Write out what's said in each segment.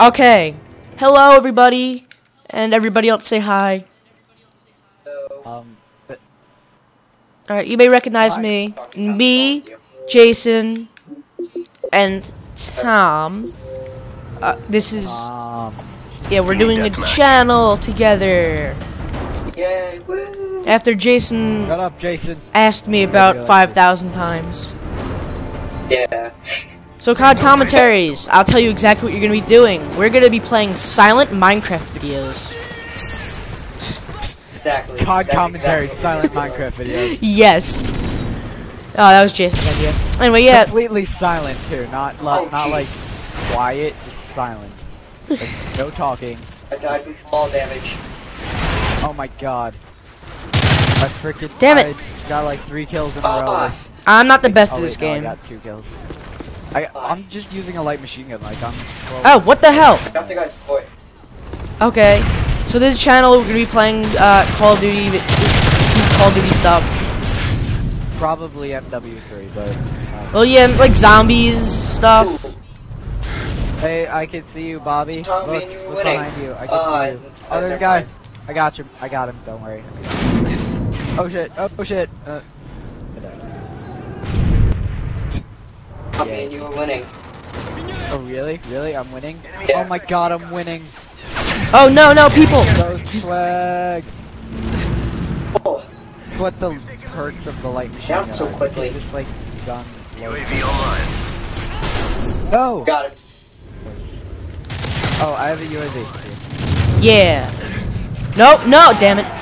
Okay. Hello, everybody. And everybody else say hi. Um, but Alright, you may recognize Hi. me. Me, Jason, and Tom. Uh, this is, um, yeah, we're doing a channel together. Yay, woo! After Jason shut up, Jason. asked me about 5,000 times. Yeah. So, COD commentaries. I'll tell you exactly what you're going to be doing. We're going to be playing silent Minecraft videos. Exactly. COD That's commentary, exactly silent Minecraft videos. Yes. Oh, that was Jason's idea. Anyway, yeah. Completely silent too, not like Oh, not like quiet, just silent. Like, no talking. I died from fall damage. Oh my god. I freaking Damn it. I got like three kills in a row. Ah, I'm not the best oh, at this wait, no, game. I got two kills. I, I'm just using a light machine gun, like I'm. Oh, what the hell? I got the guy's foot. Okay. So this channel we're gonna be playing uh, Call of Duty, Call of Duty stuff. Probably MW3, but. uh, Well, yeah, like zombies stuff. Ooh, Hey, I can see you, Bobby. Tom, Look, man, you're look winning. behind you. I can Uh, see you. Oh, there's a guy. I got you. I got him. Don't worry. Oh shit. Oh, oh shit. Uh, I died. Tom, man, you were winning. oh really? Really? I'm winning? Yeah. Oh my god, I'm winning. Oh no, no, people! So swag. Oh, What the perks of the light machine Down so quickly. You Just like gun. UAV online. No. got it. Oh, I have a UAV. Yeah. Nope, no, damn it.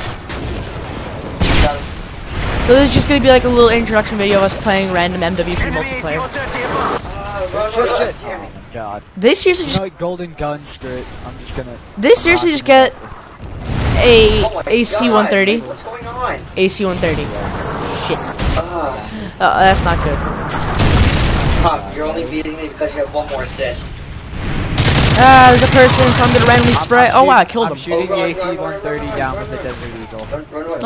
Got it. So this is just gonna be like a little introduction video of us playing random MW3 multiplayer. Oh Damn it. my god. They seriously just, know what? Golden gun spirit. I'm just gonna. they seriously just get a Oh AC-130. What's going on? AC-130. Shit. Uh, that's not good. Tom, you're only beating me because you have one more assist. Ah, there's a person, so I'm gonna randomly spray. Oh wow, I killed I'm him. shooting the Oh, run, run, AC-130 down with the. Desert Eagle.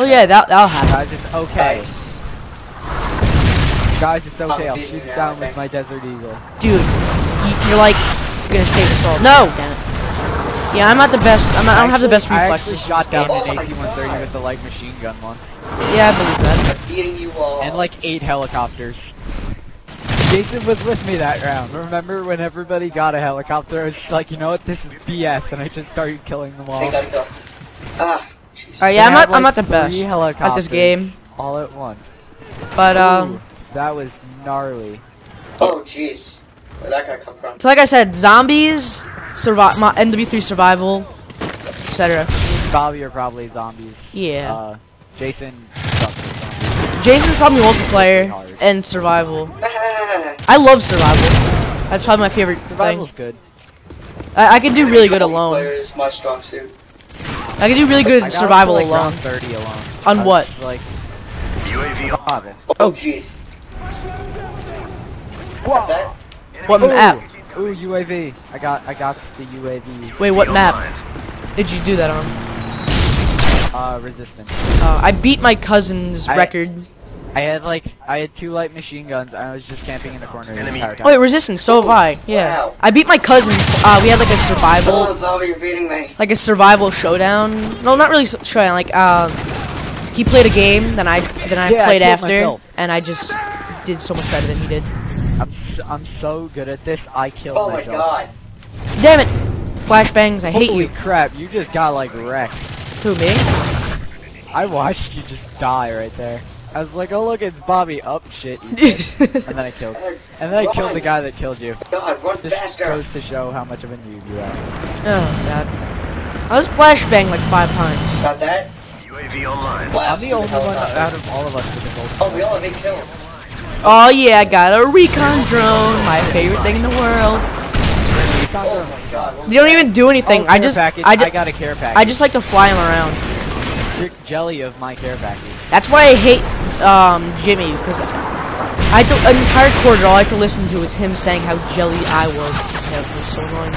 Oh yeah, that that'll happen. Guys, it's okay. Nice. Guys, it's okay. I'll shoot you now, down with my Desert Eagle. Dude, you're like you're gonna save us all. No, damn it. Yeah, I'm not the best. I'm not, I don't have the best reflexes in I this actually game. shot down an my AC-130 with the light machine gun once. Yeah, I believe that. I'm beating you all. And like eight helicopters. Jason was with me that round. Remember when everybody got a helicopter? I was just like, you know what, this is BS, and I just started killing them all. Go. Ah. Alright, yeah, I'm had, not. I'm not the best at this game, All at once. but um. Ooh, that was gnarly. Oh, jeez. Where'd that guy come from? So like I said, zombies, survive, MW3 survival, etc. Bobby are probably zombies. Yeah. Uh, Jason sucks at zombies. Jason's probably multiplayer and survival. I love survival. That's probably my favorite Survival's thing. good. I, I can do really good alone. Multiplayer is my strong suit. I can do really good I survival like, alone. 30 alone. On I what? Like UAV online. Oh, jeez. What? That? What Ooh, map? Ooh, UAV. I got I got the UAV. Wait, what map did you do that on? Uh, resistance. Uh, I beat my cousin's I- record. I had like I had two light machine guns. I was just camping in the corner the entire time. Oh wait, resistance. So have I. Yeah. Wow. I beat my cousin. Uh, we had like a survival, Oh, Bobby, you're beating me. like a survival showdown. No, not really s- showdown. Like um, he played a game, then I then I Yeah, played killed after, myself. and I just did so much better than he did. I'm s- I'm so good at this. I killed Oh my myself. god. Damn it! Flashbangs. I hate Holy you. crap! You just got like wrecked. Who me? I watched you just die right there. I was like, oh look, it's Bobby. Up shit. and then I killed. And then I killed the guy that killed you. God, run Just faster. goes to show how much of a noob you are. Oh god. I was flashbang like five times. Got that? UAV online. Wow, I'm the only one out of all of us with a gold. Oh, we all have eight kills. Oh yeah, I got a recon drone. My favorite thing in the world. Oh my god. They don't even do anything. Oh, I care just, package. I, I got a care package. I just like to fly him around. You're jelly of my care package. That's why I hate um, Jimmy because I had to, an entire quarter all I had to listen to was him saying how jelly I was. Yeah, it was so annoying.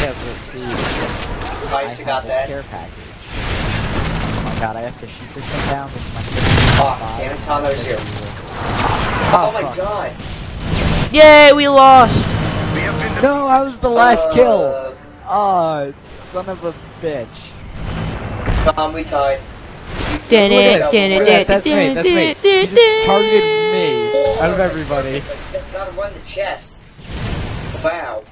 Yeah, but see, Nice, you got that. Care package. Oh my god, I have to shoot this thing down with my. Oh, damn it, Tom, that. Oh, Oh my fuck. god. Yay, we lost. We have No, I was the last Uh, kill. Oh, son of a bitch. Tom, we tied. Dun it, Look dun at it, that. dun That's me, that's me. You just targeted me out of everybody. Gotta run the chest. Wow.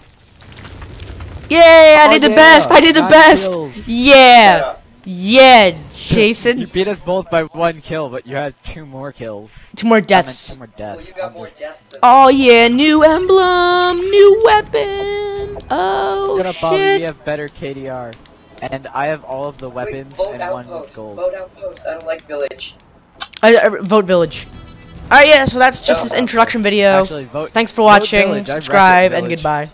Yay! I Oh, did the best. I did the best. Yeah. Yeah, Jason. You beat us both by one kill, but you had two more kills. Two more deaths. Two more deaths. you more deaths Oh yeah, new emblem, new weapon. Oh Gonna bother we have better KDR. And I have all of the weapons Wait, and one outpost. gold. Vote outpost. I don't like village. I, I, vote village. All right, yeah. So that's just this Oh. introduction video. Actually, vote. Thanks for watching. Village, I wreck it, Subscribe and goodbye.